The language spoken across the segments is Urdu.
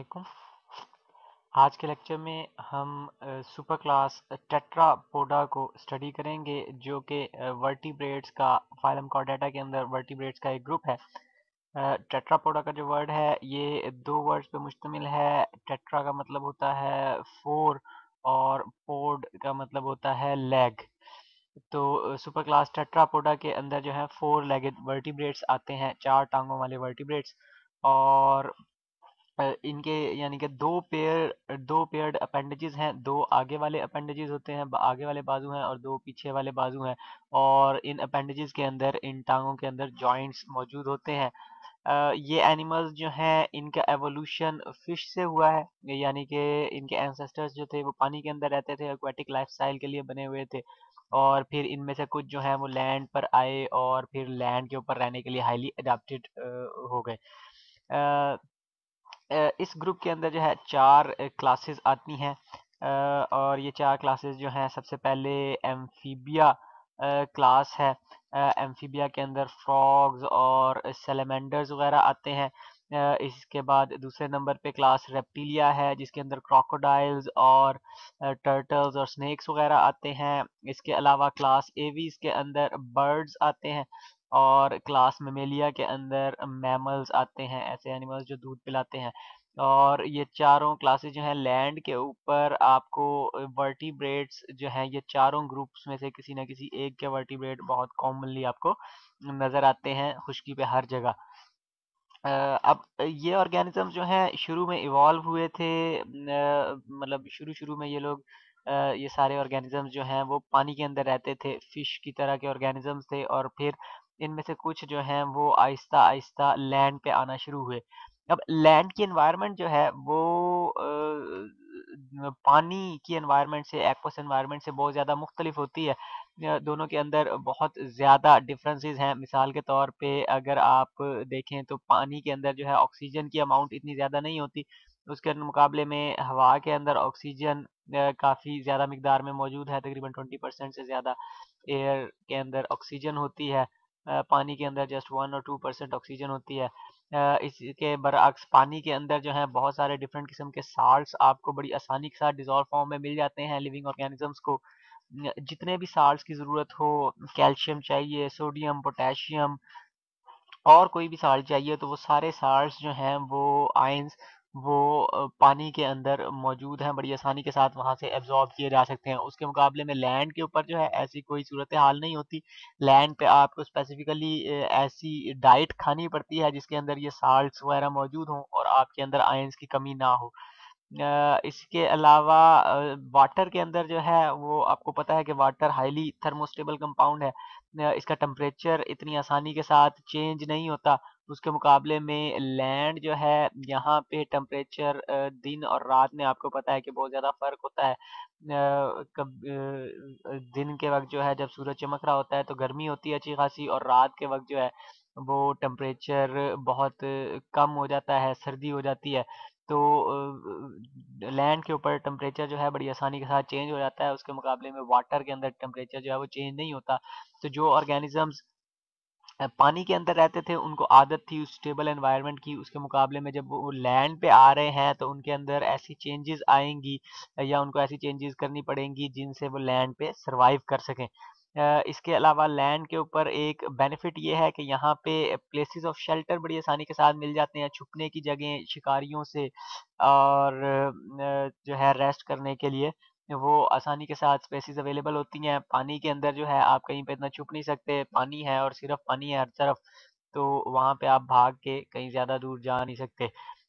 علیکم۔ آج کے لیکچر میں ہم سپر کلاس ٹیٹرا پوڈا کو اسٹڈی کریں گے، جو کہ ورٹی بریڈز کا، فائلم کارڈیٹا کے اندر ورٹی بریڈز کا ایک گروپ ہے۔ ٹیٹرا پوڈا کا جو ورڈ ہے، یہ دو ورڈز پہ مشتمل ہے۔ ٹیٹرا کا مطلب ہوتا ہے فور اور پوڈ کا مطلب ہوتا ہے لیگ۔ تو سپر کلاس ٹیٹرا پوڈا کے اندر جو ہے، فور لیگڈ ورٹی بریڈز آتے ہیں، چار ٹانگوں والے ورٹی بریڈز اور ان کے یعنی کہ دو پیئر دو پیئرڈ اپینڈیجز ہیں، دو آگے والے اپینڈیجز ہوتے ہیں، آگے والے بازو ہیں اور دو پیچھے والے بازو ہیں اور ان اپینڈیجز کے اندر، ان ٹانگوں کے اندر جوائنٹس موجود ہوتے ہیں۔ یہ اینیملز جو ہیں، ان کا ایولوشن فش سے ہوا ہے یعنی کہ ان کے انسسٹرز جو تھے، وہ پانی کے اندر رہتے تھے ایکویٹک لائف سٹائل کے لیے بنے ہوئے تھے۔ اور پھر ان میں سے کچھ جو ہیں، وہ لینڈ پر آئے اور پھر لینڈ کے اوپر رہنے کے لیے ہائیلی اڈاپٹیڈ ہو گئے۔ اس گروپ کے اندر جو ہے چار کلاسز آتی ہیں اور یہ چار کلاسز جو ہیں، سب سے پہلے ایمفیبیا کلاس ہے۔ ایمفیبیا کے اندر فراگز اور سیلیمنڈرز وغیرہ آتے ہیں۔ اس کے بعد دوسرے نمبر پہ کلاس ریپٹیلیا ہے، جس کے اندر کراکوڈائلز اور ٹرٹلز اور سنیکس وغیرہ آتے ہیں۔ اس کے علاوہ کلاس ایویز کے اندر برڈز آتے ہیں۔ اور کلاس میمیلیا کے اندر میملز آتے ہیں، ایسے اینیملز جو دودھ پلاتے ہیں۔ اور یہ چاروں کلاسز جو ہیں لینڈ کے اوپر آپ کو ورٹی جو ہیں، یہ چاروں گروپس میں سے کسی نہ کسی ایک کے ورٹی بریڈ بہت کامنلی آپ کو نظر آتے ہیں خشکی پہ ہر جگہ۔ اب یہ آرگینزم جو ہیں، شروع میں ایوالو ہوئے تھے۔ مطلب شروع شروع میں یہ لوگ یہ سارے آرگینزمز جو ہیں، وہ پانی کے اندر رہتے تھے۔ فش کی طرح کے آرگینزمز تھے اور پھر ان میں سے کچھ جو ہیں وہ آہستہ آہستہ لینڈ پہ آنا شروع ہوئے۔ اب لینڈ کی انوائرمنٹ جو ہے وہ پانی کی انوائرمنٹ سے ایکوس انوائرمنٹ سے بہت زیادہ مختلف ہوتی ہے۔ دونوں کے اندر بہت زیادہ ڈفرینسز ہیں۔ مثال کے طور پہ اگر آپ دیکھیں تو پانی کے اندر جو ہے آکسیجن کی اماؤنٹ اتنی زیادہ نہیں ہوتی۔ اس کے مقابلے میں ہوا کے اندر آکسیجن کافی زیادہ مقدار میں موجود ہے۔ تقریباً ٹوئنٹی پرسینٹ سے زیادہ ایئر کے اندر آکسیجن ہوتی ہے۔ پانی کے اندر جسٹ ون اور ٹو پرسینٹ آکسیجن ہوتی ہے۔ اس کے برعکس پانی کے اندر جو ہے بہت سارے ڈفرینٹ قسم کے سالٹس آپ کو بڑی آسانی کے ساتھ ڈیزالو فارم میں مل جاتے ہیں لیونگ آرگینزمس کو۔ جتنے بھی سالٹس کی ضرورت ہو کیلشیم چاہیے سوڈیم پوٹیشیم اور کوئی بھی سالٹ چاہیے تو وہ سارے سالٹس جو ہیں وہ آئنس وہ پانی کے اندر موجود ہیں، بڑی آسانی کے ساتھ وہاں سے ایبزارب کیے جا سکتے ہیں۔ اس کے مقابلے میں لینڈ کے اوپر جو ہے ایسی کوئی صورت حال نہیں ہوتی۔ لینڈ پہ آپ کو اسپیسیفکلی ایسی ڈائٹ کھانی پڑتی ہے جس کے اندر یہ سالٹس وغیرہ موجود ہوں اور آپ کے اندر آئنس کی کمی نہ ہو۔ اس کے علاوہ واٹر کے اندر جو ہے، وہ آپ کو پتہ ہے کہ واٹر ہائیلی تھرموسٹیبل کمپاؤنڈ ہے۔ اس کا ٹمپریچر اتنی آسانی کے ساتھ چینج نہیں ہوتا۔ اس کے مقابلے میں لینڈ جو ہے، یہاں پہ ٹمپریچر دن اور رات میں آپ کو پتہ ہے کہ بہت زیادہ فرق ہوتا ہے۔ دن کے وقت جو ہے، جب سورج چمک رہا ہوتا ہے تو گرمی ہوتی ہے اچھی خاصی اور رات کے وقت جو ہے، وہ ٹمپریچر بہت کم ہو جاتا ہے، سردی ہو جاتی ہے۔ تو لینڈ کے اوپر ٹمپریچر جو ہے بڑی آسانی کے ساتھ چینج ہو جاتا ہے، اس کے مقابلے میں واٹر کے اندر ٹمپریچر جو ہے وہ چینج نہیں ہوتا۔ تو جو آرگینزمز پانی کے اندر رہتے تھے، ان کو عادت تھی اس اسٹیبل انوائرمنٹ کی۔ اس کے مقابلے میں جب وہ لینڈ پہ آ رہے ہیں، تو ان کے اندر ایسی چینجز آئیں گی یا ان کو ایسی چینجز کرنی پڑیں گی جن سے وہ لینڈ پہ سروائیو کر سکیں۔ اس کے علاوہ لینڈ کے اوپر ایک بینیفٹ یہ ہے کہ یہاں پہ پلیسز آف شیلٹر بڑی آسانی کے ساتھ مل جاتے ہیں، چھپنے کی جگہیں، شکاریوں سے اور جو ہے ریسٹ کرنے کے لیے وہ آسانی کے ساتھ اسپیسیز اویلیبل ہوتی ہیں۔ پانی کے اندر جو ہے آپ کہیں پہ اتنا چھپ نہیں سکتے، پانی ہے اور صرف پانی ہے ہر طرف، تو وہاں پہ آپ بھاگ کے کہیں زیادہ دور جا نہیں سکتے۔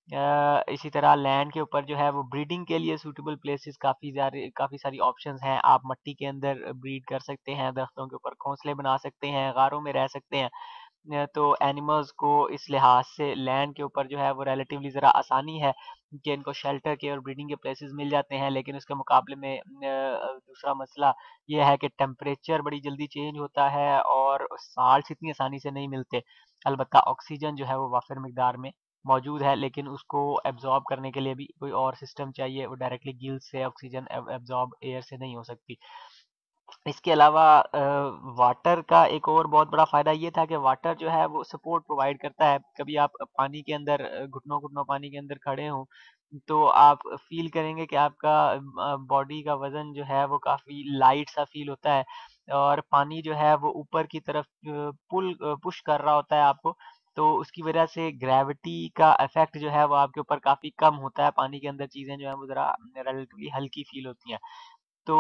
اسی طرح لینڈ کے اوپر جو ہے وہ بریڈنگ کے لیے سوٹیبل پلیسز کافی زیادہ، کافی ساری آپشنز ہیں۔ آپ مٹی کے اندر بریڈ کر سکتے ہیں، درختوں کے اوپر گھونسلے بنا سکتے ہیں، غاروں میں رہ سکتے ہیں۔ تو اینیملز کو اس لحاظ سے لینڈ کے اوپر جو ہے وہ ریلیٹیولی ذرا آسانی ہے کہ ان کو شیلٹر کے اور بریڈنگ کے پلیسز مل جاتے ہیں۔ لیکن اس کے مقابلے میں دوسرا مسئلہ یہ ہے کہ ٹیمپریچر بڑی جلدی چینج ہوتا ہے اور سالٹس اتنی آسانی سے نہیں ملتے۔ البتہ آکسیجن جو ہے وہ وافر مقدار میں موجود ہے، لیکن اس کو ایبزارب کرنے کے لیے بھی کوئی اور سسٹم چاہیے، وہ ڈائریکٹلی گل سے آکسیجن ایبزارب ایئر سے نہیں ہو سکتی۔ اس کے علاوہ واٹر کا ایک اور بہت بڑا فائدہ یہ تھا کہ واٹر جو ہے، وہ سپورٹ پرووائڈ کرتا ہے۔ کبھی آپ پانی کے اندر گھٹنوں گھٹنوں پانی کے اندر کھڑے ہوں تو آپ فیل کریں گے کہ آپ کا باڈی کا وزن جو ہے، وہ کافی لائٹ سا فیل ہوتا ہے۔ اور پانی جو ہے، وہ اوپر کی طرف پل پش کر رہا ہوتا ہے آپ کو۔ تو اس کی وجہ سے گریوٹی کا افیکٹ جو ہے وہ آپ کے اوپر کافی کم ہوتا ہے، پانی کے اندر چیزیں جو ہیں وہ ذرا ریلیٹیولی ہلکی فیل ہوتی ہیں۔ تو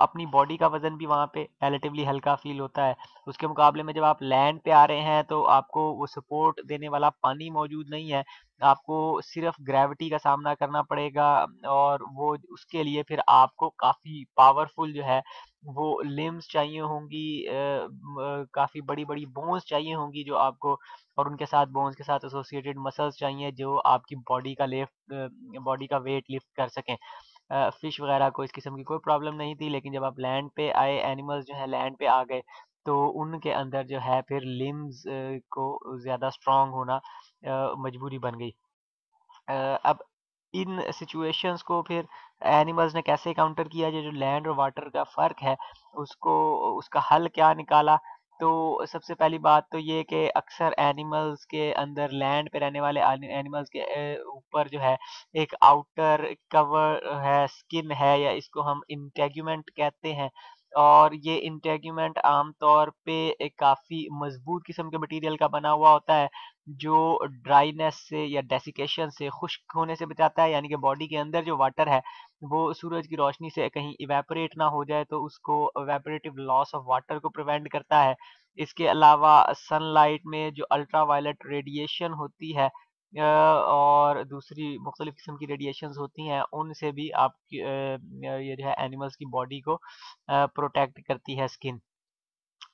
اپنی باڈی کا وزن بھی وہاں پہ ریلیٹیولی ہلکا فیل ہوتا ہے۔ اس کے مقابلے میں جب آپ لینڈ پہ آ رہے ہیں تو آپ کو وہ سپورٹ دینے والا پانی موجود نہیں ہے۔ آپ کو صرف گریوٹی کا سامنا کرنا پڑے گا اور وہ اس کے لیے پھر آپ کو کافی پاورفل جو ہے وہ لمس چاہیے ہوں گی کافی بڑی بڑی بونس چاہیے ہوں گی جو آپ کو اور ان کے ساتھ بونس کے ساتھ ایسوسیٹڈ مسلس چاہیے جو آپ کی باڈی کا لفٹ باڈی کا ویٹ لفٹ کر سکیں۔ فش وغیرہ کو اس قسم کی کوئی پرابلم نہیں تھی، لیکن جب آپ لینڈ پہ آئے اینیملز جو ہیں لینڈ پہ آ گئے، تو ان کے اندر جو ہے پھر لمز کو زیادہ اسٹرانگ ہونا مجبوری بن گئی۔ اب ان سچویشنز کو پھر اینیملز نے کیسے کاؤنٹر کیا جو لینڈ اور واٹر کا فرق ہے، اس کو اس کا حل کیا نکالا؟ تو سب سے پہلی بات تو یہ کہ اکثر اینیملز کے اندر لینڈ پہ رہنے والے اینیملز کے اوپر جو ہے، ایک آؤٹر کور ہے سکن ہے یا اس کو ہم انٹیگومنٹ کہتے ہیں۔ اور یہ انٹیگومنٹ عام طور پہ ایک کافی مضبوط قسم کے مٹیریل کا بنا ہوا ہوتا ہے، جو ڈرائینس سے یا ڈیسیکیشن سے خشک ہونے سے بچاتا ہے یعنی کہ باڈی کے اندر جو واٹر ہے، وہ سورج کی روشنی سے کہیں ایویپوریٹ نہ ہو جائے تو اس کو ایویپوریٹو لاس آف واٹر کو پریونٹ کرتا ہے۔ اس کے علاوہ سن لائٹ میں جو الٹرا وائلٹ ریڈیشن ہوتی ہے اور دوسری مختلف قسم کی ریڈیشنز ہوتی ہیں، ان سے بھی آپ کی یہ جو ہے اینیملز کی باڈی کو پروٹیکٹ کرتی ہے سکن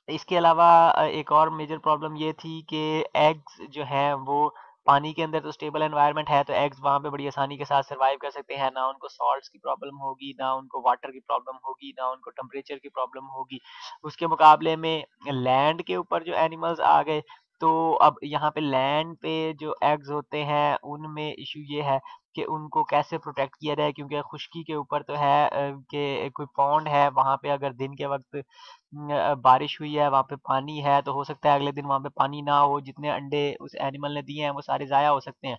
اس کے علاوہ ایک اور میجر پرابلم یہ تھی کہ ایگز جو ہیں وہ پانی کے اندر تو اسٹیبل انوائرمنٹ ہے، تو ایگز وہاں پہ بڑی آسانی کے ساتھ سروائیو کر سکتے ہیں، نہ ان کو سالٹس کی پرابلم ہوگی، نہ ان کو واٹر کی پرابلم ہوگی، نہ ان کو ٹمپریچر کی پرابلم ہوگی. اس کے مقابلے میں لینڈ کے اوپر جو اینیملز آ گئے تو اب یہاں پہ لینڈ پہ جو ایگز ہوتے ہیں، ان میں ایشو یہ ہے کہ ان کو کیسے پروٹیکٹ کیا جائے، کیونکہ خشکی کے اوپر تو ہے کہ کوئی پونڈ ہے، وہاں پہ اگر دن کے وقت بارش ہوئی ہے، وہاں پہ پانی ہے، تو ہو سکتا ہے اگلے دن وہاں پہ پانی نہ ہو، جتنے انڈے اس اینیمل نے دیے ہیں وہ سارے ضائع ہو سکتے ہیں۔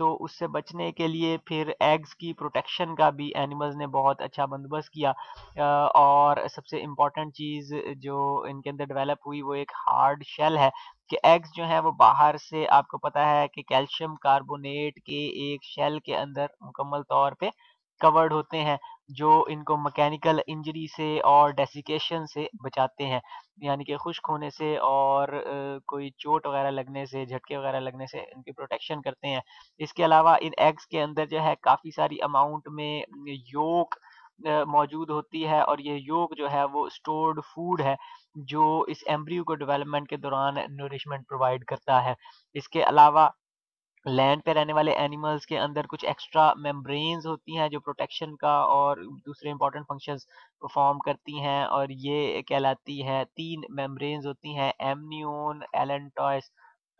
تو اس سے بچنے کے لیے پھر ایگز کی پروٹیکشن کا بھی اینیملز نے بہت اچھا بندوبست کیا اور سب سے امپورٹنٹ چیز جو ان کے اندر ڈیولپ ہوئی وہ ایک ہارڈ شیل ہے کہ ایگز جو ہیں وہ باہر سے آپ کو پتا ہے کہ کیلشیم کاربونیٹ کے ایک شیل کے اندر مکمل طور پہ کورڈ ہوتے ہیں۔ جو ان کو مکینیکل انجری سے اور ڈیسیکیشن سے بچاتے ہیں۔ یعنی کہ خشک ہونے سے اور کوئی چوٹ وغیرہ لگنے سے، جھٹکے وغیرہ لگنے سے ان کی پروٹیکشن کرتے ہیں۔ اس کے علاوہ ان ایگز کے اندر جو ہے کافی ساری اماؤنٹ میں یوک موجود ہوتی ہے اور یہ یوک جو ہے وہ اسٹورڈ فوڈ ہے، جو اس ایمبریو کو ڈیولپمنٹ کے دوران نورشمنٹ پرووائڈ کرتا ہے۔ اس کے علاوہ لینڈ پہ رہنے والے اینیملز کے اندر کچھ ایکسٹرا میمبرینز ہوتی ہیں جو پروٹیکشن کا اور دوسرے امپورٹنٹ فنکشنز پرفارم کرتی ہیں اور یہ کہلاتی ہے، تین میمبرینز ہوتی ہیں ایمنیون ایلنٹوائس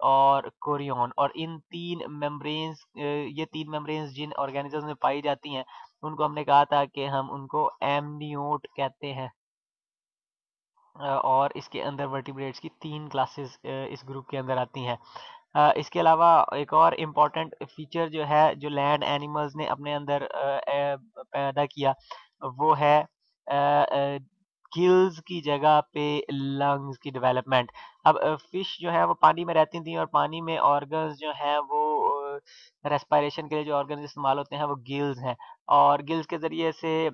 اور کوریون اور ان تین میمبرینز یہ تین میمبرینز جن آرگینزمز میں پائی جاتی ہیں، ان کو ہم نے کہا تھا کہ ہم ان کو ایمنیوٹ کہتے ہیں۔ اور اس کے اندر ورٹیبریٹس کی تین کلاسز اس گروپ کے اندر آتی ہیں۔ اس کے علاوہ ایک اور امپورٹنٹ فیچر جو ہے، جو لینڈ اینیملز نے اپنے اندر پیدا کیا، وہ ہے گلز کی جگہ پہ لنگز کی ڈیولپمنٹ اب فش جو ہے وہ پانی میں رہتی تھیں اور پانی میں آرگنز جو ہیں، وہ ریسپائریشن کے لیے جو آرگنز استعمال ہوتے ہیں وہ گلز ہیں۔ اور گلز کے ذریعے سے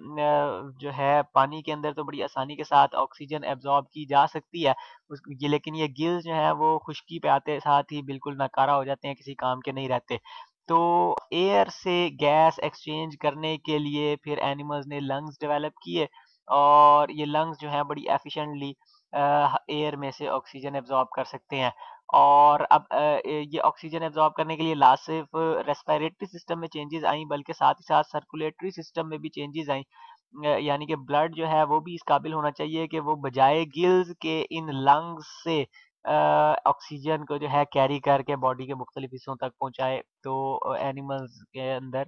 جو ہے، پانی کے اندر تو بڑی آسانی کے ساتھ آکسیجن ایبزارب کی جا سکتی ہے۔ یہ لیکن یہ گلز جو ہیں وہ خشکی پہ آتے ساتھ ہی بالکل ناکارہ ہو جاتے ہیں، کسی کام کے نہیں رہتے۔ تو ایئر سے گیس ایکسچینج کرنے کے لیے پھر اینیملز نے لنگز ڈیولپ کیے اور یہ لنگز جو ہیں بڑی ایفیشنٹلی ایئر میں سے آکسیجن ایبزارب کر سکتے ہیں۔ اور اب یہ آکسیجن ایبزارب کرنے کے لیے لا صرف ریسپائریٹری سسٹم میں چینجز آئیں، بلکہ ساتھ ہی ساتھ سرکولیٹری سسٹم میں بھی چینجز آئیں۔ یعنی کہ بلڈ جو ہے وہ بھی اس قابل ہونا چاہیے کہ وہ بجائے گلز کے ان لنگز سے آکسیجن کو جو ہے کیری کر کے باڈی کے مختلف حصوں تک پہنچائے۔ تو اینیملز کے اندر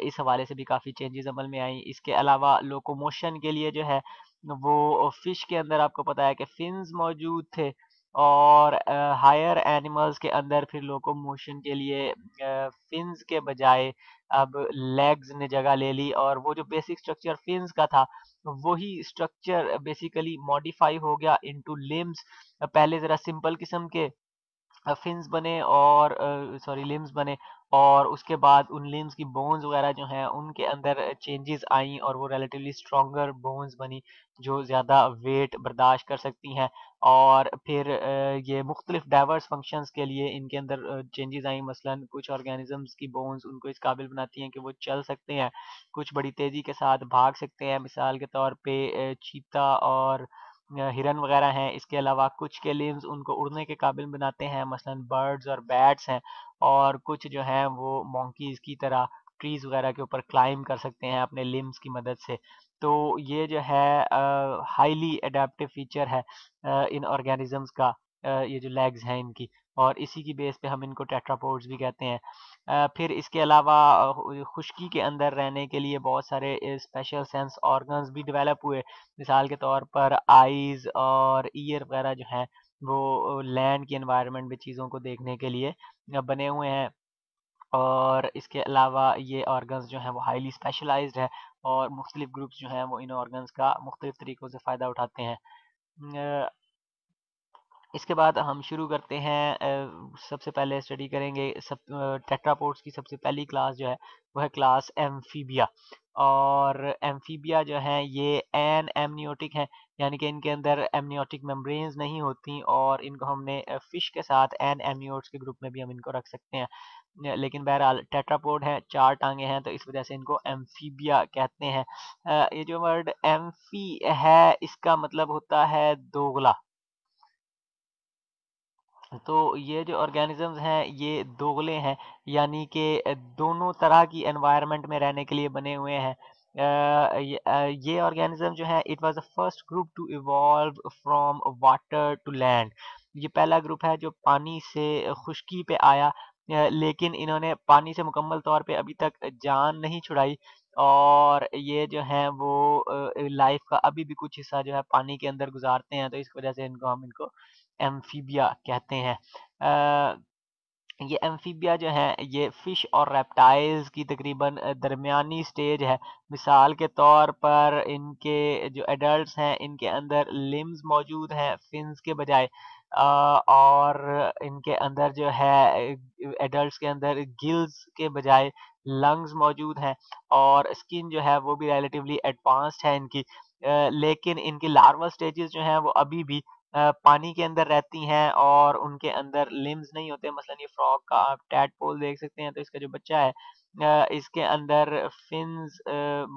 اس حوالے سے بھی کافی چینجز عمل میں آئیں۔ اس کے علاوہ لوکوموشن کے لیے جو ہے، وہ فش کے اندر آپ کو پتا ہے کہ فنز موجود تھے۔ اور ہائر اینیملز کے اندر پھر لوکو موشن کے لیے فنز کے بجائے اب لیگز نے جگہ لے لی اور وہ جو بیسک سٹرکچر فنز کا تھا، وہی سٹرکچر بیسیکلی موڈیفائی ہو گیا انٹو لمز پہلے ذرا سمپل قسم کے فنز بنے اور سوری لمز بنے۔ اور اس کے بعد ان لمز کی بونز وغیرہ جو ہیں، ان کے اندر چینجز آئیں اور وہ ریلیٹیولی سٹرونگر بونز بنی جو زیادہ ویٹ برداشت کر سکتی ہیں۔ اور پھر یہ مختلف ڈائیورس فنکشنز کے لیے ان کے اندر چینجز آئیں۔ مثلا کچھ آرگینزمز کی بونز ان کو اس قابل بناتی ہیں کہ وہ چل سکتے ہیں، کچھ بڑی تیزی کے ساتھ بھاگ سکتے ہیں۔ مثال کے طور پہ چیتا اور ہرن وغیرہ ہیں۔ اس کے علاوہ کچھ کے لیمز ان کو اڑنے کے قابل بناتے ہیں، مثلا برڈز اور بیٹس ہیں۔ اور کچھ جو ہیں وہ مونکیز کی طرح ٹریز وغیرہ کے اوپر کلائم کر سکتے ہیں اپنے لیمز کی مدد سے۔ تو یہ جو ہے ہائیلی اڈیپٹیو فیچر ہے ان آرگینزمز کا یہ جو لیگز ہیں ان کی۔ اور اسی کی بیس پہ ہم ان کو ٹیٹراپورٹس بھی کہتے ہیں۔ پھر اس کے علاوہ خشکی کے اندر رہنے کے لیے بہت سارے اسپیشل سینس آرگنز بھی ڈیولپ ہوئے۔ مثال کے طور پر آئیز اور ایئر وغیرہ جو ہیں، وہ لینڈ کی انوائرمنٹ میں چیزوں کو دیکھنے کے لیے بنے ہوئے ہیں۔ اور اس کے علاوہ یہ آرگنز جو ہیں، وہ ہائیلی اسپیشلائزڈ ہے اور مختلف گروپس جو ہیں، وہ ان آرگنز کا مختلف طریقوں سے فائدہ اٹھاتے ہیں۔ اس کے بعد ہم شروع کرتے ہیں سب سے پہلے اسٹڈی کریں گے سب ٹیٹراپورٹس کی سب سے پہلی کلاس جو ہے، وہ ہے کلاس ایمفیبیا اور ایمفیبیا جو ہیں، یہ این ایمنیوٹک ہیں یعنی کہ ان کے اندر ایمنیوٹک ممبرینز نہیں ہوتی اور ان کو ہم نے فش کے ساتھ این ایمنیوٹس کے گروپ میں بھی ہم ان کو رکھ سکتے ہیں. لیکن بہرحال ٹیٹراپورٹ ہیں، چار ٹانگیں ہیں، تو اس وجہ سے ان کو ایمفیبیا کہتے ہیں. یہ جو ورڈ ایمفی ہے، اس کا مطلب ہوتا ہے دوغلا تو یہ جو آرگینزمز ہیں، یہ دوغلے ہیں یعنی کہ دونوں طرح کی انوائرمنٹ میں رہنے کے لیے بنے ہوئے ہیں۔ یہ آرگینزم جو ہے it was a first group to evolve from water to land یہ پہلا گروپ ہے جو پانی سے خشکی پہ آیا لیکن انہوں نے پانی سے مکمل طور پہ ابھی تک جان نہیں چھڑائی۔ اور یہ جو ہیں، وہ لائف کا ابھی بھی کچھ حصہ جو ہے پانی کے اندر گزارتے ہیں، تو اس وجہ سے ان کو ہم ان کو ایمفیبیا کہتے ہیں۔ یہ ایمفیبیا جو ہیں، یہ فش اور ریپٹائلز کی تقریباً درمیانی سٹیج ہے۔ مثال کے طور پر ان کے جو ایڈلٹس ہیں، ان کے اندر لمز موجود ہیں فنز کے بجائے۔ اور ان کے اندر جو ہے، ایڈلٹس کے اندر گلز کے بجائے لنگز موجود ہیں۔ اور اسکن جو ہے، وہ بھی ریلیٹیولی ایڈوانسڈ ہے ان کی۔ لیکن ان کی لارول سٹیجز جو ہیں، وہ ابھی بھی پانی کے اندر رہتی ہیں اور ان کے اندر لمز نہیں ہوتے، مثلا یہ فراک کا آپ ٹیٹ پول دیکھ سکتے ہیں، تو اس کا جو بچہ ہے اس کے اندر فنز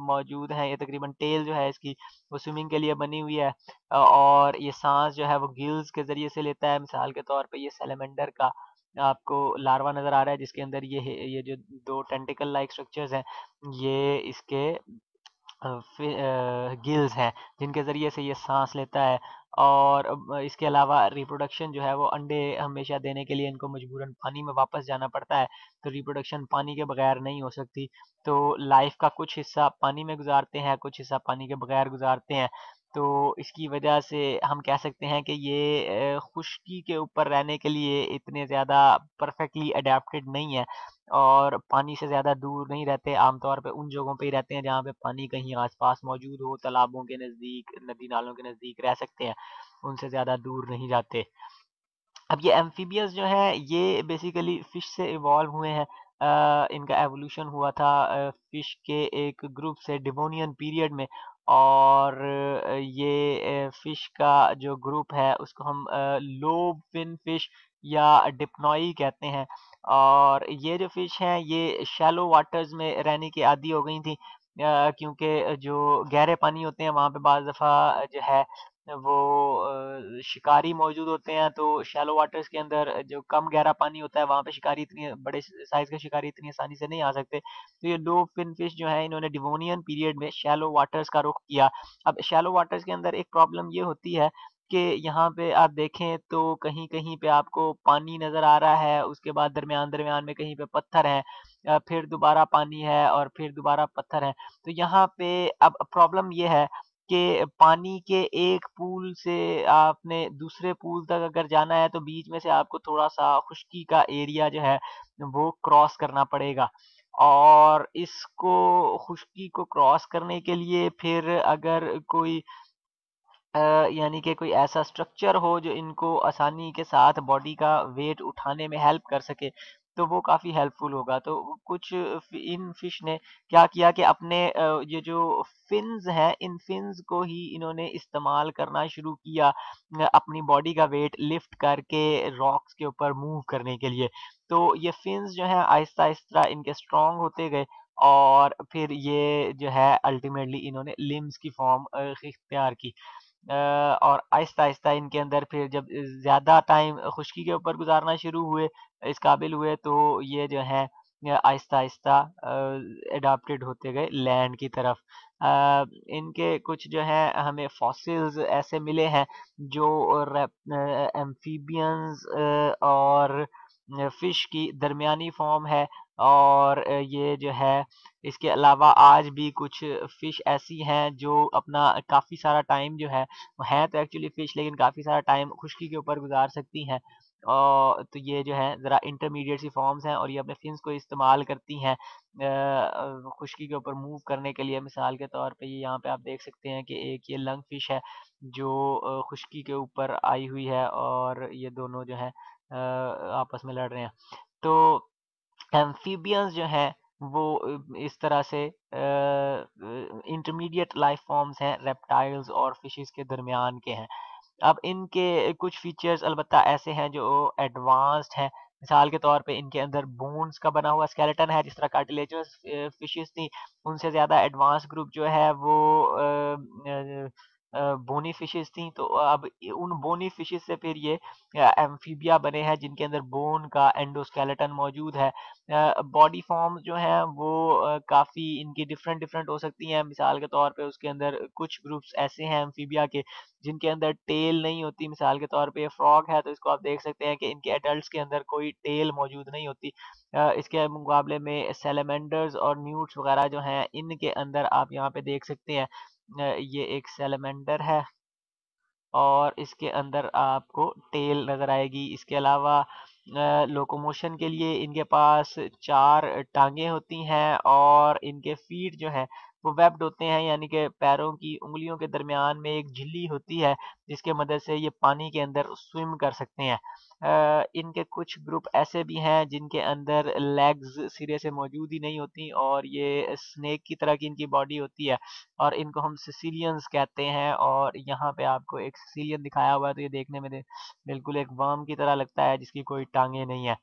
موجود ہیں، یہ تقریباً ٹیل جو ہے، اس کی وہ سوئمنگ کے لیے بنی ہوئی ہے اور یہ سانس جو ہے، وہ گلز کے ذریعے سے لیتا ہے، مثال کے طور پہ یہ سیلیمنڈر کا آپ کو لاروا نظر آ رہا ہے، جس کے اندر یہ یہ جو دو ٹینٹیکل لائک سٹرکچرز ہیں، یہ اس کے گلز ہیں، جن کے ذریعے سے یہ سانس لیتا ہے اور اس کے علاوہ ریپروڈکشن جو ہے وہ انڈے ہمیشہ دینے کے لیے ان کو مجبوراً پانی میں واپس جانا پڑتا ہے، تو ریپروڈکشن پانی کے بغیر نہیں ہو سکتی۔ تو لائف کا کچھ حصہ پانی میں گزارتے ہیں، کچھ حصہ پانی کے بغیر گزارتے ہیں۔ تو اس کی وجہ سے ہم کہہ سکتے ہیں کہ یہ خشکی کے اوپر رہنے کے لیے اتنے زیادہ پرفیکٹلی اڈیپٹیڈ نہیں ہے اور پانی سے زیادہ دور نہیں رہتے، عام طور پہ ان جگہوں پہ ہی رہتے ہیں جہاں پہ پانی کہیں آس پاس موجود ہو، تالابوں کے نزدیک، ندی نالوں کے نزدیک رہ سکتے ہیں، ان سے زیادہ دور نہیں جاتے۔ اب یہ ایمفیبیس جو ہیں، یہ بیسیکلی فش سے ایوالو ہوئے ہیں۔ ان کا ایولیوشن ہوا تھا فش کے ایک گروپ سے ڈیمونین پیریڈ میں۔ اور یہ فش کا جو گروپ ہے، اس کو ہم لوب فن فش یا ڈپنوئی کہتے ہیں۔ اور یہ جو فش ہیں، یہ شیلو واٹرز میں رہنے کی عادی ہو گئی تھیں۔ کیونکہ جو گہرے پانی ہوتے ہیں، وہاں پہ بعض دفعہ جو ہے، وہ شکاری موجود ہوتے ہیں۔ تو شیلو واٹرز کے اندر جو کم گہرا پانی ہوتا ہے، وہاں پہ شکاری اتنی بڑے سائز کا شکاری اتنی آسانی سے نہیں آ سکتے۔ تو یہ دو فن فش جو ہیں، انہوں نے ڈیوونین پیریڈ میں شیلو واٹرز کا رخ کیا۔ اب شیلو واٹرز کے اندر ایک پرابلم یہ ہوتی ہے کہ یہاں پہ آپ دیکھیں تو کہیں کہیں پہ آپ کو پانی نظر آ رہا ہے، اس کے بعد درمیان درمیان میں کہیں پہ پتھر ہے پھر دوبارہ پانی ہے اور پھر دوبارہ پتھر ہے تو یہاں پہ اب پرابلم یہ ہے کہ پانی کے ایک پول سے آپ نے دوسرے پول تک اگر جانا ہے تو بیچ میں سے آپ کو تھوڑا سا خشکی کا ایریا جو ہے وہ کراس کرنا پڑے گا۔ اور اس کو خشکی کو کراس کرنے کے لیے پھر اگر کوئی یعنی کہ کوئی ایسا اسٹرکچر ہو جو ان کو آسانی کے ساتھ باڈی کا ویٹ اٹھانے میں ہیلپ کر سکے، تو وہ کافی ہیلپ فل ہوگا۔ تو کچھ ان فش نے کیا کیا کہ اپنے یہ جو فنز ہیں، ان فنز کو ہی انہوں نے استعمال کرنا شروع کیا، اپنی باڈی کا ویٹ لفٹ کر کے راکس کے اوپر موو کرنے کے لیے۔ تو یہ فنز جو ہیں، آہستہ آہستہ ان کے اسٹرانگ ہوتے گئے اور پھر یہ جو ہے الٹیمیٹلی انہوں نے لمز کی فارم اختیار کی۔ اور آہستہ آہستہ ان کے اندر پھر جب زیادہ ٹائم خشکی کے اوپر گزارنا شروع ہوئے، اس قابل ہوئے تو یہ جو ہے، آہستہ آہستہ اڈاپٹیڈ ہوتے گئے لینڈ کی طرف۔ ان کے کچھ جو ہے ہمیں فاسلز ایسے ملے ہیں جو ایمفیبینز اور فش کی درمیانی فارم ہے اور یہ جو ہے، اس کے علاوہ آج بھی کچھ فش ایسی ہیں جو اپنا کافی سارا ٹائم جو ہے وہ ہیں تو ایکچولی فش لیکن کافی سارا ٹائم خشکی کے اوپر گزار سکتی ہیں۔ اور تو یہ جو ہے، ذرا انٹرمیڈیٹ سی فارمز ہیں اور یہ اپنے فنس کو استعمال کرتی ہیں۔ خشکی کے اوپر موو کرنے کے لیے مثال کے طور پہ یہ یہاں پہ آپ دیکھ سکتے ہیں کہ ایک یہ لنگ فش ہے جو خشکی کے اوپر آئی ہوئی ہے اور یہ دونوں جو ہے آپس میں لڑ رہے ہیں۔ تو ایمفیبینز جو ہیں، وہ اس طرح سے انٹرمیڈیٹ لائف فارمز ہیں ریپٹائلز اور فشز کے درمیان کے ہیں۔ اب ان کے کچھ فیچرز البتہ ایسے ہیں جو ایڈوانسڈ ہیں۔ مثال کے طور پہ ان کے اندر بونز کا بنا ہوا اسکیلٹن ہے، جس طرح کارٹیلیجز فشز تھیں۔ ان سے زیادہ ایڈوانس گروپ جو ہے، وہ بونی فشز تھیں۔ تو اب ان بونی فشز سے پھر یہ ایمفیبیا بنے ہیں جن کے اندر بون کا اینڈوسکیلٹن موجود ہے۔ باڈی فارم جو ہیں وہ کافی ان کی ڈفرینٹ ڈفرینٹ ہو سکتی ہیں۔ مثال کے طور پہ اس کے اندر کچھ گروپس ایسے ہیں ایمفیبیا کے جن کے اندر ٹیل نہیں ہوتی۔ مثال کے طور پہ یہ فراگ ہے تو اس کو آپ دیکھ سکتے ہیں کہ ان کے ایڈلٹس کے اندر کوئی ٹیل موجود نہیں ہوتی۔ اس کے مقابلے میں سیلیمنڈرز اور نیوٹس وغیرہ جو ہیں، ان کے اندر آپ یہاں پہ دیکھ سکتے ہیں۔ یہ ایک سیلیمنڈر ہے۔ اور اس کے اندر آپ کو ٹیل نظر آئے گی۔ اس کے علاوہ لوکوموشن کے لیے ان کے پاس چار ٹانگیں ہوتی ہیں اور ان کے فیٹ جو ہیں وہ ویبڈ ہوتے ہیں یعنی کہ پیروں کی انگلیوں کے درمیان میں ایک جھلی ہوتی ہے، جس کے مدد سے یہ پانی کے اندر سوئم کر سکتے ہیں۔ ان کے کچھ گروپ ایسے بھی ہیں جن کے اندر لیگز سرے سے موجود ہی نہیں ہوتی اور یہ سنیک کی طرح کی ان کی باڈی ہوتی ہے۔ اور ان کو ہم سسیلینز کہتے ہیں اور یہاں پہ آپ کو ایک سسیلین دکھایا ہوا ہے تو یہ دیکھنے میں بالکل ایک ورم کی طرح لگتا ہے جس کی کوئی ٹانگیں نہیں ہے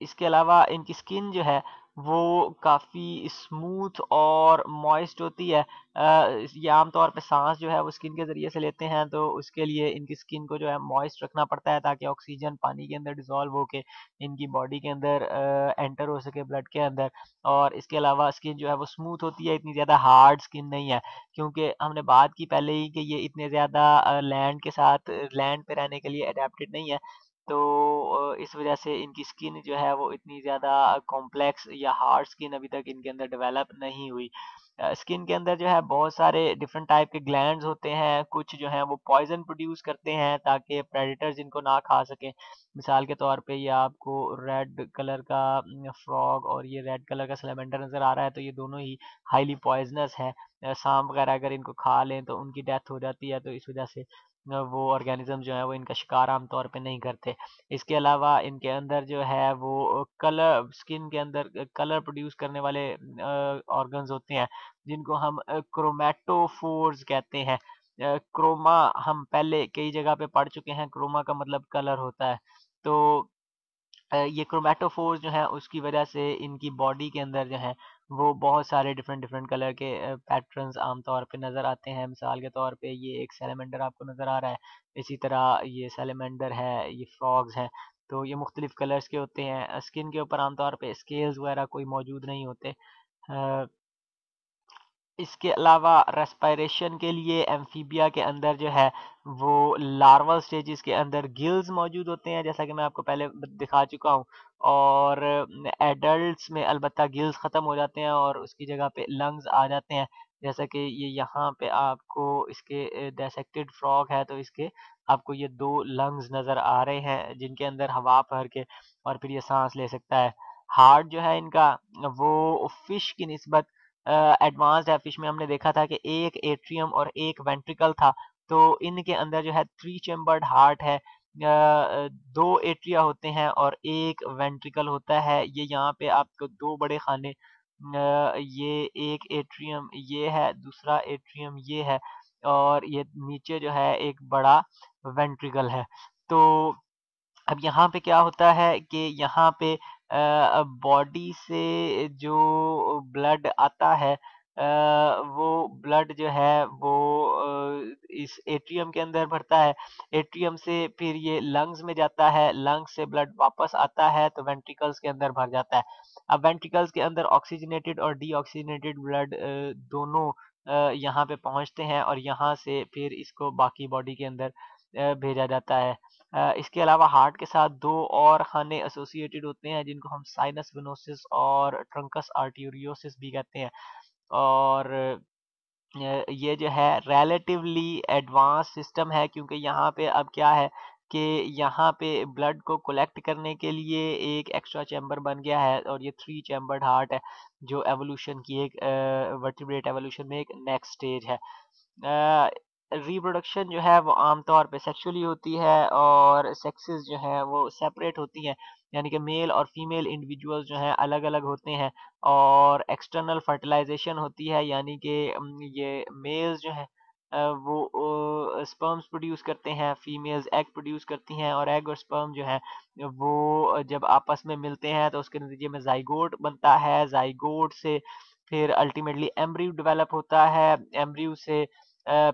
اس کے علاوہ ان کی سکن جو ہے وہ کافی اسموتھ اور موئسٹ ہوتی ہے۔ یہ عام طور پہ سانس جو ہے وہ اسکن کے ذریعے سے لیتے ہیں، تو اس کے لیے ان کی اسکن کو جو ہے موئسٹ رکھنا پڑتا ہے تاکہ آکسیجن پانی کے اندر ڈیزالو ہو کے ان کی باڈی کے اندر انٹر ہو سکے بلڈ کے اندر۔ اور اس کے علاوہ اسکن جو ہے وہ اسموتھ ہوتی ہے، اتنی زیادہ ہارڈ اسکن نہیں ہے۔ کیونکہ ہم نے بات کی پہلے ہی کہ یہ اتنے زیادہ لینڈ کے ساتھ لینڈ پہ رہنے کے لیے اڈیپٹیڈ نہیں ہے۔ تو اس وجہ سے ان کی سکن جو ہے وہ اتنی زیادہ کمپلیکس یا ہارڈ سکن ابھی تک ان کے اندر ڈیولپ نہیں ہوئی۔ اسکن کے اندر جو ہے بہت سارے ڈفرنٹ ٹائپ کے گلینڈز ہوتے ہیں، کچھ جو ہیں وہ پوائزن پروڈیوس کرتے ہیں تاکہ پریڈیٹرز ان کو نہ کھا سکیں۔ مثال کے طور پہ یہ آپ کو ریڈ کلر کا فراگ اور یہ ریڈ کلر کا سلیمنڈر نظر آ رہا ہے تو یہ دونوں ہی ہائیلی پوائزنس ہیں۔ سانپ وغیرہ اگر ان کو کھا لیں تو ان کی ڈیتھ ہو جاتی ہے تو اس وجہ سے وہ آرگینزم جو ہیں وہ ان کا شکار عام طور پہ نہیں کرتے۔ اس کے علاوہ ان کے اندر جو ہے وہ کلر اسکن کے اندر کلر پروڈیوس کرنے والے آرگنز ہوتے ہیں، جن کو ہم کرومیٹو فورز کہتے ہیں۔ کروما ہم پہلے کئی جگہ پہ پڑھ چکے ہیں کروما کا مطلب کلر ہوتا ہے۔ تو یہ کرومیٹوفورز جو ہیں، اس کی وجہ سے ان کی باڈی کے اندر جو ہے وہ بہت سارے ڈفرینٹ ڈفرینٹ کلر کے پیٹرنز عام طور پہ نظر آتے ہیں۔ مثال کے طور پہ یہ ایک سیلیمنڈر آپ کو نظر آ رہا ہے، اسی طرح یہ سیلیمنڈر ہے، یہ فراگز ہیں۔ تو یہ مختلف کلرز کے ہوتے ہیں۔ اسکن کے اوپر عام طور پہ اسکیلز وغیرہ کوئی موجود نہیں ہوتے۔ اس کے علاوہ ریسپائریشن کے لیے ایمفیبیا کے اندر جو ہے وہ لارول سٹیجز کے اندر گلز موجود ہوتے ہیں، جیسا کہ میں آپ کو پہلے دکھا چکا ہوں۔ اور ایڈلٹس میں البتہ گلز ختم ہو جاتے ہیں اور اس کی جگہ پہ لنگز آ جاتے ہیں۔ جیسا کہ یہ یہاں پہ آپ کو اس کے ڈیسیکٹڈ فراگ ہے، تو اس کے آپ کو یہ دو لنگز نظر آ رہے ہیں، جن کے اندر ہوا بھر کے اور پھر یہ سانس لے سکتا ہے۔ ہارٹ جو ہے ان کا، وہ فش کی نسبت ایڈوانسڈ ہے فش میں ہم نے دیکھا تھا کہ ایک ایٹریم اور ایک وینٹریکل تھا۔ تو ان کے اندر جو ہے تھری چیمبرڈ ہارٹ ہے۔ دو ایٹریا ہوتے ہیں اور ایک وینٹریکل ہوتا ہے۔ یہ یہاں پہ آپ کو دو بڑے خانے یہ ایک ایٹریم یہ ہے، دوسرا ایٹریم یہ ہے اور یہ نیچے جو ہے ایک بڑا وینٹریکل ہے۔ تو اب یہاں پہ کیا ہوتا ہے کہ یہاں پہ باڈی سے جو بلڈ آتا ہے وہ بلڈ جو ہے، وہ اس ایٹریم کے اندر بھرتا ہے۔ ایٹریم سے پھر یہ لنگز میں جاتا ہے۔ لنگز سے بلڈ واپس آتا ہے تو وینٹریکلز کے اندر بھر جاتا ہے۔ اب وینٹریکلز کے اندر آکسیجنیٹڈ اور ڈی آکسیجنیٹڈ بلڈ دونوں یہاں پہ پہنچتے ہیں اور یہاں سے پھر اس کو باقی باڈی کے اندر بھیجا جاتا ہے۔ اس کے علاوہ ہارٹ کے ساتھ دو اور خانے ایسوسیٹڈ ہوتے ہیں، جن کو ہم سائنس ونوسس اور ٹرنکس آرٹیوریوسس بھی کہتے ہیں۔ اور یہ جو ہے ریلیٹیولی ایڈوانس سسٹم ہے، کیونکہ یہاں پہ اب کیا ہے کہ یہاں پہ بلڈ کو کولیکٹ کرنے کے لیے ایک ایکسٹرا چیمبر بن گیا ہے اور یہ تھری چیمبرڈ ہارٹ ہے، جو ایوولوشن کی ایک ورٹیبریٹ ایوولوشن میں ایک نیکسٹ سٹیج ہے۔ ریپروڈکشن جو ہے وہ عام طور پہ سیکشولی ہوتی ہے اور سیکسز جو ہیں وہ سیپریٹ ہوتی ہیں یعنی کہ میل اور فیمیل انڈیویجول جو ہیں الگ الگ ہوتے ہیں اور ایکسٹرنل فرٹیلائزیشن ہوتی ہے یعنی کہ یہ میلز جو ہیں وہ اسپرمز پروڈیوس کرتے ہیں فیمیلز ایگ پروڈیوس کرتی ہیں اور ایگ اور اسپرم جو ہیں وہ جب آپس میں ملتے ہیں تو اس کے نتیجے میں زائگوٹ بنتا ہے زائگوٹ سے پھر الٹیمیٹلی ایمبریو ڈیولپ ہوتا ہے ایمبریو سے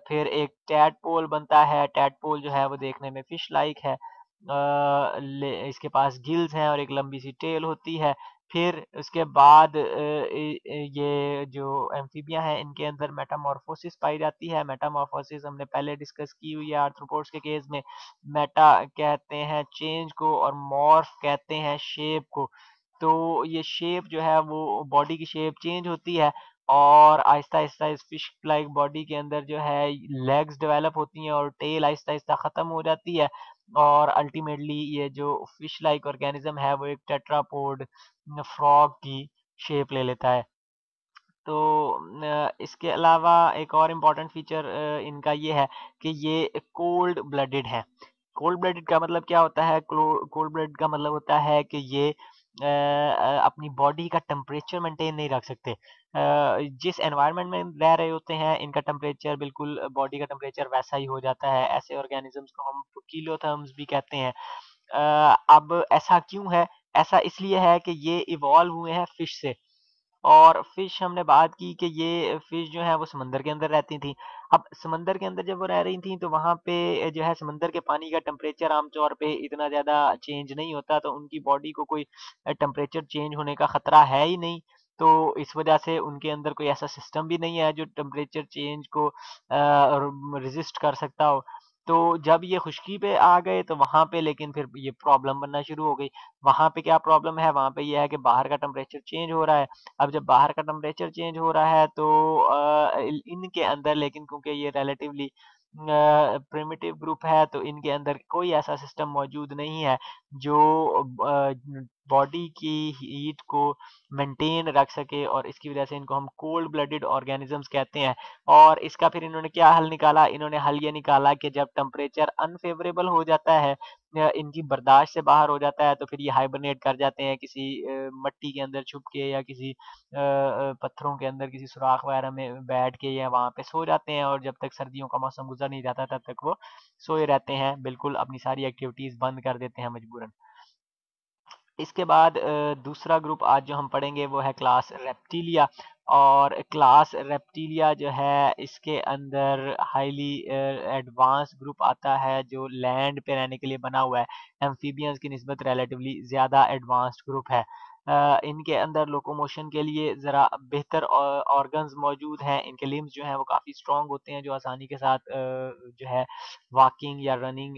پھر ایک ٹیٹ پول بنتا ہے۔ ٹیٹ پول جو ہے وہ دیکھنے میں فش لائک ہے۔ اس کے پاس گلز ہیں اور ایک لمبی سی ٹیل ہوتی ہے۔ پھر اس کے بعد یہ جو ایمفیبیا ہیں، ان کے اندر میٹامورفوسس پائی جاتی ہے۔ میٹامورفوسس ہم نے پہلے ڈسکس کی ہوئی ہے آرتھروپوڈس کے کیس میں۔ میٹا کہتے ہیں چینج کو اور مورف کہتے ہیں شیپ کو۔ تو یہ شیپ جو ہے وہ باڈی کی شیپ چینج ہوتی ہے۔ اور آہستہ آہستہ اس فش لائک باڈی کے اندر جو ہے لیگز ڈیولپ ہوتی ہیں اور ٹیل آہستہ آہستہ ختم ہو جاتی ہے۔ اور الٹیمیٹلی یہ جو فش لائک آرگینزم ہے، وہ ایک ٹیٹراپوڈ فراگ کی شیپ لے لیتا ہے۔ تو اس کے علاوہ ایک اور امپورٹنٹ فیچر ان کا یہ ہے کہ یہ کولڈ بلڈڈ ہے۔ کولڈ بلڈڈ کا مطلب کیا ہوتا ہے؟ کولڈ بلڈ کا مطلب ہوتا ہے کہ یہ اپنی باڈی کا ٹمپریچر مینٹین نہیں رکھ سکتے۔ جس انوائرمنٹ میں رہ رہے ہوتے ہیں، ان کا ٹمپریچر بالکل باڈی کا ٹمپریچر ویسا ہی ہو جاتا ہے۔ ایسے آرگینزمس کو ہم کیلو تھرمز بھی کہتے ہیں۔ اب ایسا کیوں ہے؟ ایسا اس لیے ہے کہ یہ ایوالو ہوئے ہیں فش سے۔ اور فش ہم نے بات کی کہ یہ فش جو ہے وہ سمندر کے اندر رہتی تھیں۔ اب سمندر کے اندر جب وہ رہ رہی تھیں تو وہاں پہ جو ہے سمندر کے پانی کا ٹمپریچر عام طور پہ اتنا زیادہ چینج نہیں ہوتا تو ان کی باڈی کو کوئی ٹمپریچر چینج ہونے کا خطرہ ہے ہی نہیں۔ تو اس وجہ سے ان کے اندر کوئی ایسا سسٹم بھی نہیں ہے جو ٹمپریچر چینج کو رزسٹ کر سکتا ہو۔ تو جب یہ خشکی پہ آ گئے تو وہاں پہ، لیکن پھر یہ پرابلم بننا شروع ہو گئی۔ وہاں پہ کیا پرابلم ہے؟ وہاں پہ یہ ہے کہ باہر کا ٹمپریچر چینج ہو رہا ہے۔ اب جب باہر کا ٹمپریچر چینج ہو رہا ہے تو ان کے اندر، لیکن کیونکہ یہ ریلیٹیولی پریمیٹیو گروپ ہے، تو ان کے اندر کوئی ایسا سسٹم موجود نہیں ہے جو باڈی کی ہیٹ کو مینٹین رکھ سکے اور اس کی وجہ سے ان کو ہم کولڈ بلڈڈ آرگینزمس کہتے ہیں۔ اور اس کا پھر انہوں نے کیا حل نکالا؟ انہوں نے حل یہ نکالا کہ جب ٹمپریچر انفیوریبل ہو جاتا ہے، ان کی برداشت سے باہر ہو جاتا ہے تو پھر یہ ہائبرنیٹ کر جاتے ہیں کسی مٹی کے اندر چھپ کے یا کسی پتھروں کے اندر کسی سوراخ وغیرہ میں بیٹھ کے یا وہاں پہ سو جاتے ہیں اور جب تک سردیوں کا موسم گزر نہیں جاتا تب تک وہ سوئے رہتے ہیں۔ بالکل اپنی ساری ایکٹیویٹیز بند کر دیتے ہیں مجبوراً۔ اس کے بعد دوسرا گروپ آج جو ہم پڑھیں گے وہ ہے کلاس ریپٹیلیا اور کلاس ریپٹیلیا جو ہے اس کے اندر ہائیلی ایڈوانس گروپ آتا ہے جو لینڈ پہ رہنے کے لیے بنا ہوا ہے۔ ایمفیبینز کی نسبت ریلیٹیولی زیادہ ایڈوانسڈ گروپ ہے۔ ان کے اندر لوکوموشن کے لیے ذرا بہتر آرگنز موجود ہیں۔ ان کے لمز جو ہیں وہ کافی اسٹرانگ ہوتے ہیں، جو آسانی کے ساتھ جو ہے واکنگ یا رننگ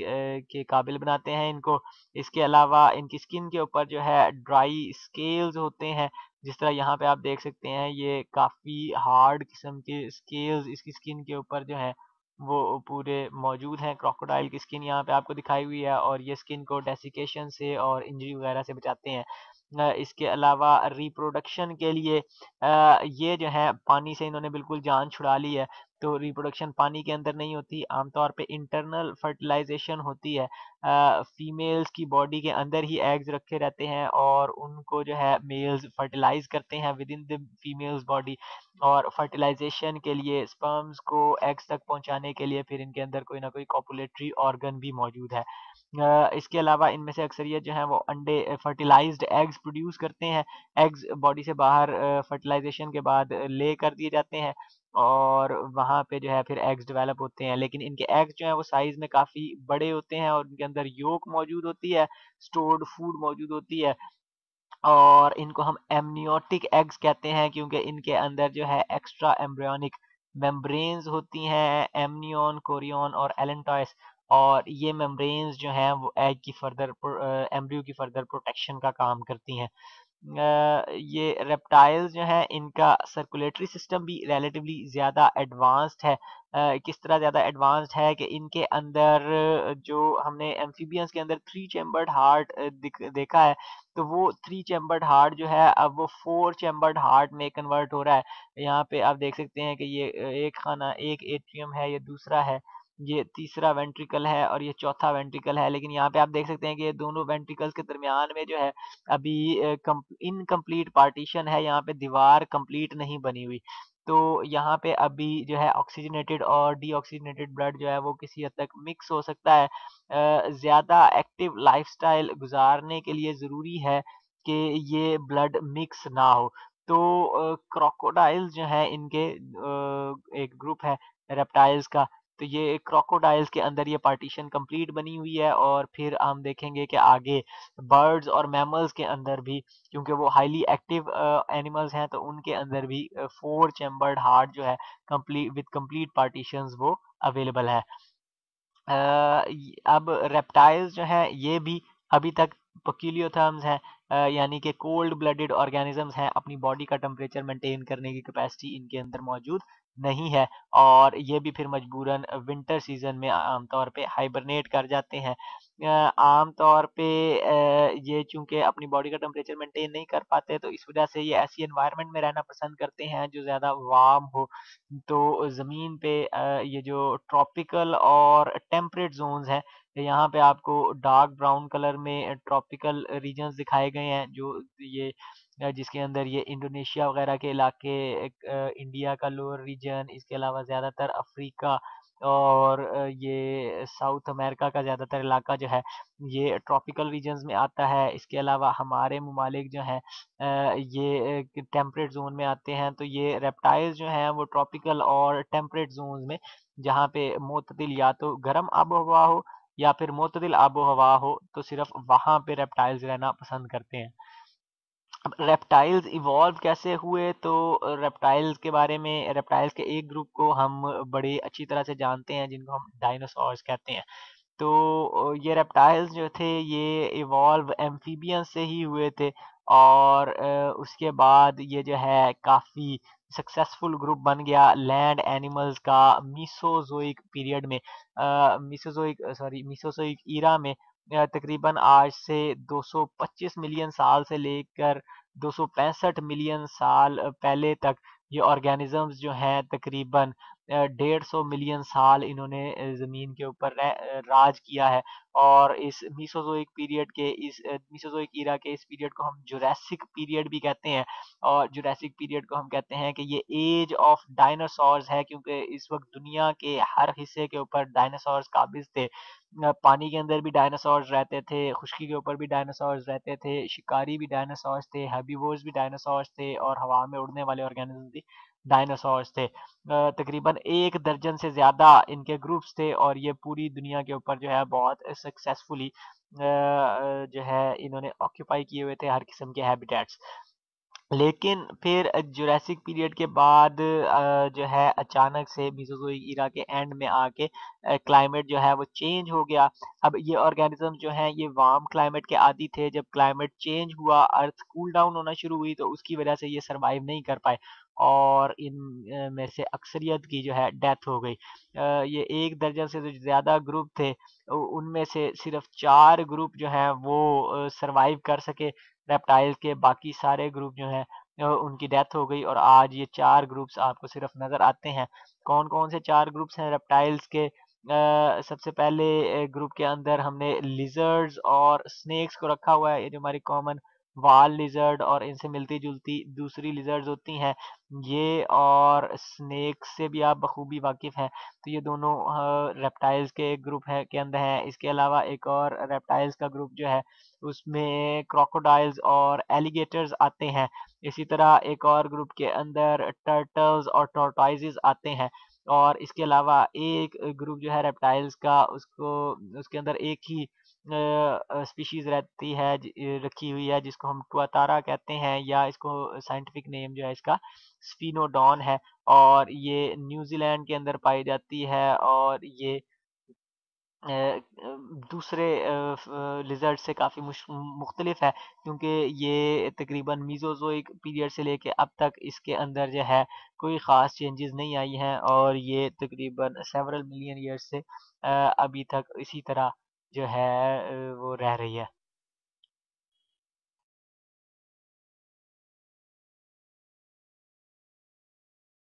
کے قابل بناتے ہیں ان کو۔ اس کے علاوہ ان کی اسکن کے اوپر جو ہے ڈرائی اسکیلز ہوتے ہیں۔ جس طرح یہاں پہ آپ دیکھ سکتے ہیں، یہ کافی ہارڈ قسم کے اسکیلز اس کی اسکن کے اوپر جو ہیں وہ پورے موجود ہیں۔ کراکوڈائل کی اسکن یہاں پہ آپ کو دکھائی ہوئی ہے اور یہ اسکن کو ڈیسیکیشن سے اور انجری وغیرہ سے بچاتے ہیں۔ اس کے علاوہ ریپروڈکشن کے لیے یہ جو ہے، پانی سے انہوں نے بالکل جان چھڑا لی ہے۔ تو ریپروڈکشن پانی کے اندر نہیں ہوتی، عام طور پہ انٹرنل فرٹیلائزیشن ہوتی ہے۔ فیمیلز کی باڈی کے اندر ہی ایگز رکھے رہتے ہیں اور ان کو جو ہے میلز فرٹیلائز کرتے ہیں with in the females body اور فرٹیلائزیشن کے لیے سپرمز کو ایگز تک پہنچانے کے لیے پھر ان کے اندر کوئی نہ کوئی کاپولیٹری آرگن بھی موجود ہے۔ اس کے علاوہ ان میں سے اکثریت جو ہیں وہ انڈے فرٹیلائزڈ ایگز پروڈیوس کرتے ہیں۔ ایگز باڈی سے باہر فرٹیلائزیشن کے بعد لے کر دیے جاتے ہیں اور وہاں پہ جو ہے پھر ایگز ڈیولپ ہوتے ہیں۔ لیکن ان کے ایگز جو ہیں وہ سائز میں کافی بڑے ہوتے ہیں اور ان کے اندر یوک موجود ہوتی ہے سٹورڈ فوڈ موجود ہوتی ہے۔ اور ان کو ہم ایمنیوٹک ایگز کہتے ہیں کیونکہ ان کے اندر جو ہے ایکسٹرا ایمبریونک ممبرینز ہوتی ہیں ایمنیون کوریون اور ایلنٹائس اور یہ ممبرینز جو ہیں وہ ایگ کی فردر ایمبریو uh, کی فردر پروٹیکشن کا کام کرتی ہیں۔ uh, یہ ریپٹائل جو ہیں ان کا سرکولیٹری سسٹم بھی ریلیٹیولی زیادہ ایڈوانسڈ ہے۔ کس طرح زیادہ ایڈوانسڈ ہے کہ ان کے اندر جو ہم نے ایمفیبینس کے اندر تھری چیمبرڈ ہارٹ دیکھا ہے، تو وہ تھری چیمبرڈ ہارٹ جو ہے، اب وہ فور چیمبرڈ ہارٹ میں کنورٹ ہو رہا ہے۔ یہاں پہ آپ دیکھ سکتے ہیں کہ یہ ایک خانہ، ایک ایٹریم ہے، یہ دوسرا ہے، یہ تیسرا وینٹریکل ہے اور یہ چوتھا وینٹریکل ہے۔ لیکن یہاں پہ آپ دیکھ سکتے ہیں کہ یہ دونوں وینٹریکلز کے درمیان میں جو ہے، ابھی انکمپلیٹ پارٹیشن ہے، یہاں پہ دیوار کمپلیٹ نہیں بنی ہوئی۔ تو یہاں پہ ابھی جو ہے آکسیجنیٹڈ اور ڈی آکسیجنیٹڈ بلڈ جو ہے وہ کسی حد تک مکس ہو سکتا ہے۔ زیادہ ایکٹیو لائف سٹائل گزارنے کے لیے ضروری ہے کہ یہ بلڈ مکس نہ ہو۔ تو کراکوڈائل جو ہیں ان کے ایک گروپ ہے ریپٹائلز کا۔ تو یہ کراکوڈائلز کے اندر یہ پارٹیشن کمپلیٹ بنی ہوئی ہے اور پھر ہم دیکھیں گے کہ آگے برڈز اور میملز کے اندر بھی کیونکہ وہ ہائیلی ایکٹیو اینیملز ہیں تو ان کے اندر بھی فور چیمبرڈ ہارٹ جو ہے کمپلیٹ وتھ کمپلیٹ پارٹیشنز وہ اویلیبل ہے۔ اب ریپٹائلز جو ہیں یہ بھی ابھی تک پکیلیوتھرمز ہیں یعنی کہ کولڈ بلڈڈ آرگینزمز ہیں اپنی باڈی کا ٹمپریچر مینٹین کرنے کی کیپیسٹی ان کے اندر موجود نہیں ہے اور یہ بھی پھر مجبوراً ونٹر سیزن میں عام طور پہ ہائبرنیٹ کر جاتے ہیں عام طور پہ یہ چونکہ اپنی باڈی کا ٹمپریچر مینٹین نہیں کر پاتے تو اس وجہ سے یہ ایسی انوائرمنٹ میں رہنا پسند کرتے ہیں جو زیادہ وارم ہو تو زمین پہ یہ جو ٹراپیکل اور ٹیمپریٹ زونز ہیں یہاں پہ آپ کو ڈارک براؤن کلر میں ٹراپیکل ریجنز دکھائے گئے ہیں، جو یہ، جس کے اندر یہ انڈونیشیا وغیرہ کے علاقے، انڈیا کا لوور ریجن، اس کے علاوہ زیادہ تر افریقہ اور یہ ساؤتھ امریکہ کا زیادہ تر علاقہ جو ہے، یہ ٹراپیکل ریجنز میں آتا ہے۔ اس کے علاوہ ہمارے ممالک جو ہیں یہ ٹیمپریٹ زون میں آتے ہیں۔ تو یہ ریپٹائل جو ہیں، وہ ٹراپیکل اور ٹیمپریٹ زونز میں، جہاں پہ معتدل یا تو گرم آب و ہوا ہو یا پھر معتدل آب و ہوا ہو، تو صرف وہاں پہ ریپٹائلز رہنا پسند کرتے ہیں۔ ریپٹائلز ایوالو کیسے ہوئے؟ تو ریپٹائلز کے بارے میں ریپٹائلز کے ایک گروپ کو ہم بڑی اچھی طرح سے جانتے ہیں، جن کو ہم ڈائنوسورس کہتے ہیں۔ تو یہ ریپٹائلز جو تھے، یہ ایوالو ایمفیبین سے ہی ہوئے تھے اور اس کے بعد یہ جو ہے کافی سکسیسفل گروپ بن گیا لینڈ اینیملز کا میسوزوئک پیریڈ میں۔ میسوزوئک سوری میسوزوئک ایرا میں تقریباً آج سے دو سو پچیس ملین سال سے لے کر دو سو پینسٹھ ملین سال پہلے تک یہ آرگینزمز جو ہیں تقریباً ڈیڑھ سو ملین سال انہوں نے زمین کے اوپر راج کیا ہے اور اس میسوزوئک پیریڈ کے اس میسوزوئک ایرا کے اس پیریڈ کو ہم جوریسک پیریڈ بھی کہتے ہیں اور جوریسک پیریڈ کو ہم کہتے ہیں کہ یہ ایج آف ڈائناسورز ہے کیونکہ اس وقت دنیا کے ہر حصے کے اوپر ڈائناسورز قابض تھے۔ پانی کے اندر بھی ڈائناسورز رہتے تھے، خشکی کے اوپر بھی ڈائناسورز رہتے تھے، شکاری بھی ڈائناسورز تھے ہیبیورز بھی ڈائناسورز تھے اور ہوا میں اڑنے والے آرگینزم بھی ڈائناسورز تھے۔ تقریباً ایک درجن سے زیادہ ان کے گروپس تھے اور یہ پوری دنیا کے اوپر جو ہے بہت سکسیسفلی جو ہے انہوں نے آکیوپائی کیے ہوئے تھے ہر قسم کے ہیبیٹیٹس لیکن پھر جوریسک پیریڈ کے بعد جو ہے اچانک سے میزوزوئک ایرا کے اینڈ میں آ کے کلائمیٹ جو ہے وہ چینج ہو گیا۔ اب یہ آرگینزم جو ہیں، یہ وارم کلائمیٹ کے عادی تھے۔ جب کلائمیٹ چینج ہوا ارتھ کول ڈاؤن ہونا شروع ہوئی تو اس کی وجہ سے یہ سروائیو نہیں کر پائے۔ اور ان میں سے اکثریت کی جو ہے ڈیتھ ہو گئی۔ یہ ایک درجن سے جو زیادہ گروپ تھے ان میں سے صرف چار گروپ جو ہیں وہ سروائیو کر سکے۔ ریپٹائل کے باقی سارے گروپ جو ہیں ان کی ڈیتھ ہو گئی۔ اور آج یہ چار گروپس آپ کو صرف نظر آتے ہیں۔ کون کون سے چار گروپس ہیں ریپٹائلز کے؟ سب سے پہلے گروپ کے اندر ہم نے لیزرڈز اور سنیکس کو رکھا ہوا ہے، یہ جو ہماری کامن وال لیزرڈ اور ان سے ملتی جلتی دوسری لیزرڈز ہوتی ہیں، یہ اور سنیک سے بھی آپ بخوبی واقف ہیں۔ تو یہ دونوں ریپٹائلز کے گروپ ہے کے اندر ہیں۔ اس کے علاوہ ایک اور ریپٹائلز کا گروپ جو ہے، اس میں کراکوڈائلز اور ایلیگیٹرز آتے ہیں۔ اسی طرح ایک اور گروپ کے اندر ٹرٹلز اور ٹورٹائزز آتے ہیں۔ اور اس کے علاوہ ایک گروپ جو ہے ریپٹائلز کا، اس کو، اس کے اندر ایک ہی اسپیشیز رہتی ہے جی، رکھی ہوئی ہے، جس کو ہم ٹواتارا کہتے ہیں یا اس کو سائنٹیفک نیم جو ہے اس کا سفینوڈون ہے، اور یہ نیوزی لینڈ کے اندر پائی جاتی ہے، اور یہ دوسرے لیزرڈ سے کافی مختلف ہے، کیونکہ یہ تقریباً میزوزوئک پیریڈ سے لے کے اب تک اس کے اندر جو ہے کوئی خاص چینجز نہیں آئی ہیں، اور یہ تقریباً سیورل ملین ایئرس سے ابھی تک اسی طرح جو ہے وہ رہ رہی ہے۔